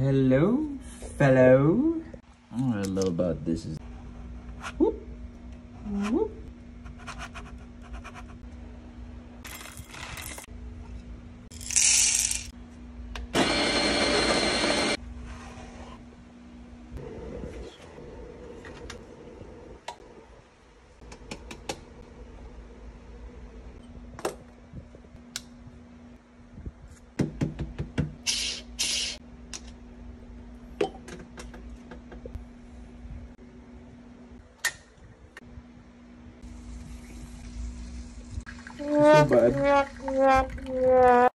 Hello, fellow. What I love about this is whoop. So bad.